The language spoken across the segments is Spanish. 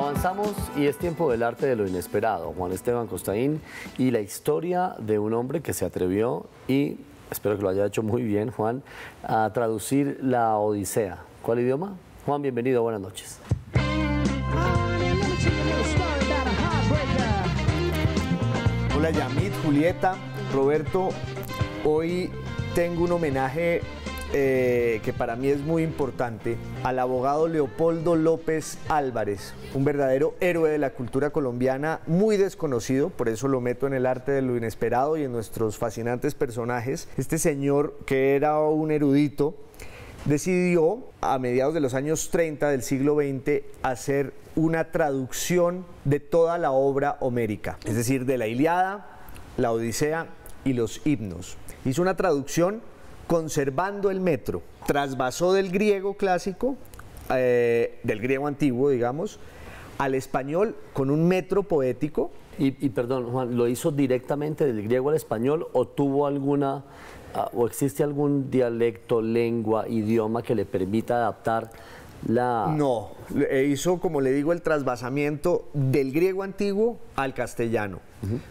Avanzamos y es tiempo del arte de lo inesperado. Juan Esteban Costaín y la historia de un hombre que se atrevió y, espero que lo haya hecho muy bien, Juan, a traducir la Odisea. ¿Cuál idioma? Juan, bienvenido, buenas noches. Hola Yamit, Julieta, Roberto. Hoy tengo un homenaje eh, que para mí es muy importante al abogado Leopoldo López Álvarez, un verdadero héroe de la cultura colombiana, muy desconocido, por eso lo meto en el arte de lo inesperado y en nuestros fascinantes personajes. Este señor que era un erudito, decidió a mediados de los años 30 del siglo XX hacer una traducción de toda la obra homérica, es decir, de la Iliada, la Odisea y los himnos. Hizo una traducción conservando el metro, trasvasó del griego clásico, eh, del griego antiguo, digamos, al español con un metro poético. Y, y perdón, Juan, ¿lo hizo directamente del griego al español o tuvo alguna Ah, o existe algún dialecto, lengua, idioma que le permita adaptar la... No, hizo, como le digo, el trasvasamiento del griego antiguo al castellano,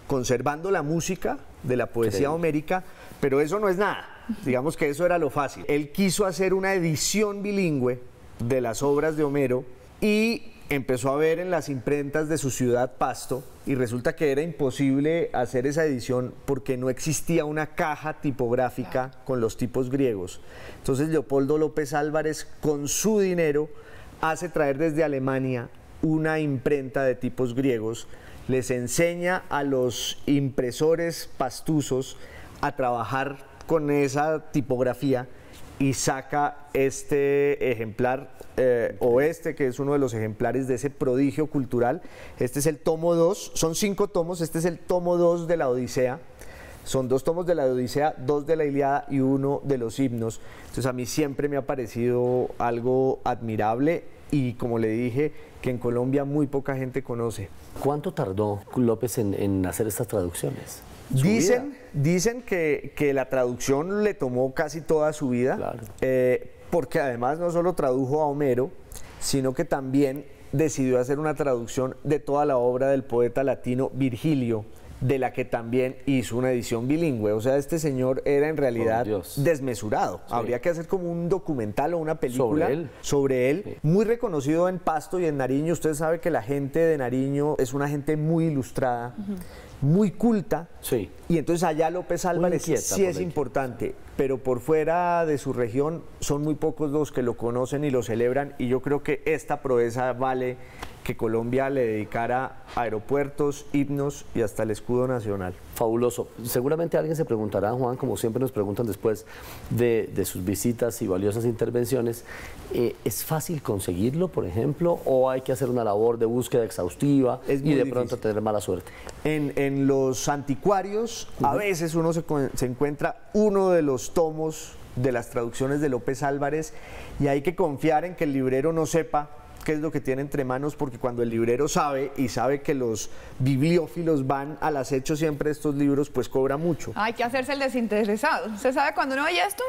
conservando la música de la poesía homérica, pero eso no es nada. Digamos que eso era lo fácil. Él quiso hacer una edición bilingüe de las obras de Homero y empezó a ver en las imprentas de su ciudad Pasto y resulta que era imposible hacer esa edición porque no existía una caja tipográfica con los tipos griegos. Entonces Leopoldo López Álvarez con su dinero hace traer desde Alemania una imprenta de tipos griegos, les enseña a los impresores pastusos a trabajar con esa tipografía y saca este ejemplar eh, o este que es uno de los ejemplares de ese prodigio cultural. Este es el tomo 2, son cinco tomos, este es el tomo 2 de la Odisea. Son dos tomos de la Odisea, dos de la Iliada y uno de los himnos. Entonces a mí siempre me ha parecido algo admirable y como le dije, que en Colombia muy poca gente conoce. ¿Cuánto tardó López en hacer estas traducciones? Dicen, dicen que, la traducción le tomó casi toda su vida, eh, porque además no solo tradujo a Homero, sino que también decidió hacer una traducción de toda la obra del poeta latino Virgilio, de la que también hizo una edición bilingüe. O sea, este señor era en realidad desmesurado. Habría que hacer como un documental o una película sobre él, muy reconocido en Pasto y en Nariño. Usted sabe que la gente de Nariño es una gente muy ilustrada muy culta. Sí. Y entonces allá López Álvarez sí es importante, pero por fuera de su región son muy pocos los que lo conocen y lo celebran y yo creo que esta proeza vale que Colombia le dedicara aeropuertos, himnos y hasta el escudo nacional. Fabuloso. Seguramente alguien se preguntará, Juan, como siempre nos preguntan después de, sus visitas y valiosas intervenciones, eh, ¿es fácil conseguirlo, por ejemplo, o hay que hacer una labor de búsqueda exhaustiva y de pronto tener mala suerte? En, los anticuarios, a veces uno se, se encuentra uno de los tomos de las traducciones de López Álvarez y hay que confiar en que el librero no sepa qué es lo que tiene entre manos, porque cuando el librero sabe y sabe que los bibliófilos van al acecho siempre estos libros, pues cobra mucho. Hay que hacerse el desinteresado. ¿Se sabe cuando no hay esto?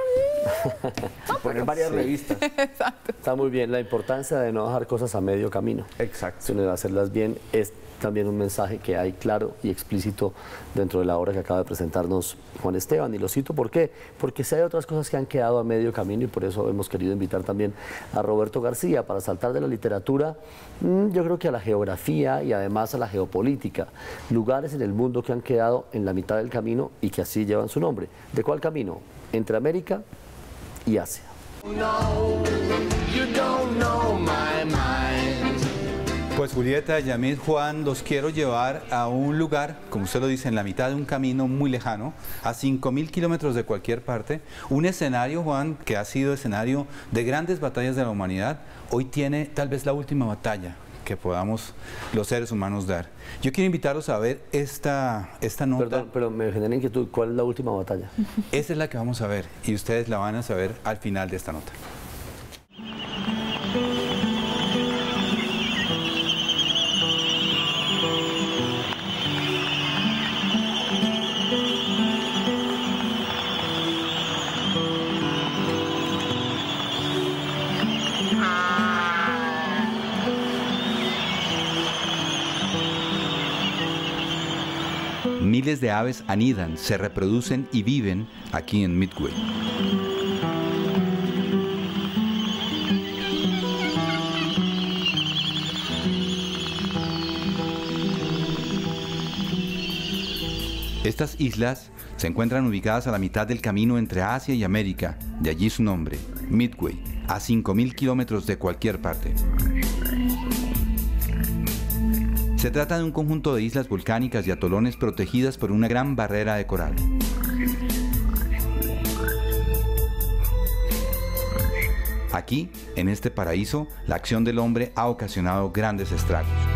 Poner varias revistas. Exacto. Está muy bien la importancia de no dejar cosas a medio camino. Exacto. Sino de hacerlas bien es también un mensaje que hay claro y explícito dentro de la obra que acaba de presentarnos Juan Esteban. Y lo cito ¿por qué? Porque si hay otras cosas que han quedado a medio camino y por eso hemos querido invitar también a Roberto García para saltar de la literatura, mm, yo creo que a la geografía y además a la geopolítica. Lugares en el mundo que han quedado en la mitad del camino y que así llevan su nombre. ¿De cuál camino? Entre América y Asia. Pues Julieta, Yamil, Juan, los quiero llevar a un lugar, como usted lo dice, en la mitad de un camino muy lejano, a 5.000 kilómetros de cualquier parte. Un escenario, Juan, que ha sido escenario de grandes batallas de la humanidad, hoy tiene tal vez la última batalla que podamos los seres humanos dar. Yo quiero invitarlos a ver esta, esta nota. Perdón, pero me genera inquietud, ¿cuál es la última batalla? Esa es la que vamos a ver y ustedes la van a saber al final de esta nota. Miles de aves anidan, se reproducen y viven aquí en Midway. Estas islas se encuentran ubicadas a la mitad del camino entre Asia y América, de allí su nombre, Midway, a 5.000 kilómetros de cualquier parte. Se trata de un conjunto de islas volcánicas y atolones protegidas por una gran barrera de coral. Aquí, en este paraíso, la acción del hombre ha ocasionado grandes estragos.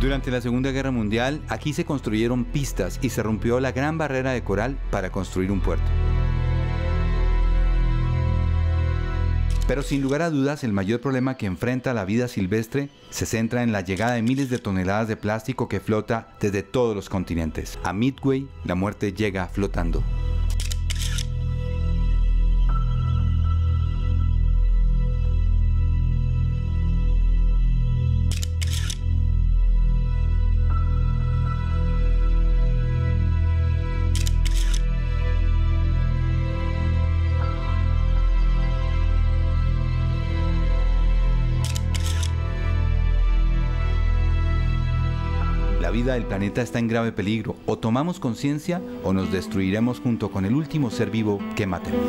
Durante la Segunda Guerra Mundial, aquí se construyeron pistas y se rompió la gran barrera de coral para construir un puerto. Pero sin lugar a dudas, el mayor problema que enfrenta la vida silvestre se centra en la llegada de miles de toneladas de plástico que flota desde todos los continentes. A Midway, la muerte llega flotando. La vida del planeta está en grave peligro. O tomamos conciencia o nos destruiremos junto con el último ser vivo que matemos.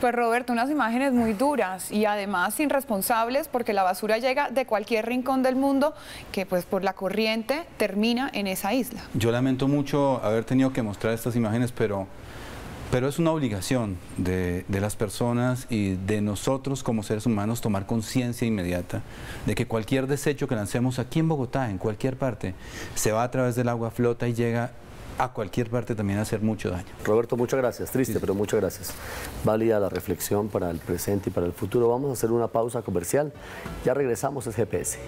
Pues Roberto, unas imágenes muy duras y además irresponsables porque la basura llega de cualquier rincón del mundo que pues por la corriente termina en esa isla. Yo lamento mucho haber tenido que mostrar estas imágenes, pero, pero es una obligación de, de las personas y de nosotros como seres humanos tomar conciencia inmediata de que cualquier desecho que lancemos aquí en Bogotá, en cualquier parte, se va a través del agua, flota y llega a cualquier parte también a hacer mucho daño. Roberto, muchas gracias. Triste, pero muchas gracias. Válida la reflexión para el presente y para el futuro. Vamos a hacer una pausa comercial. Ya regresamos a GPS.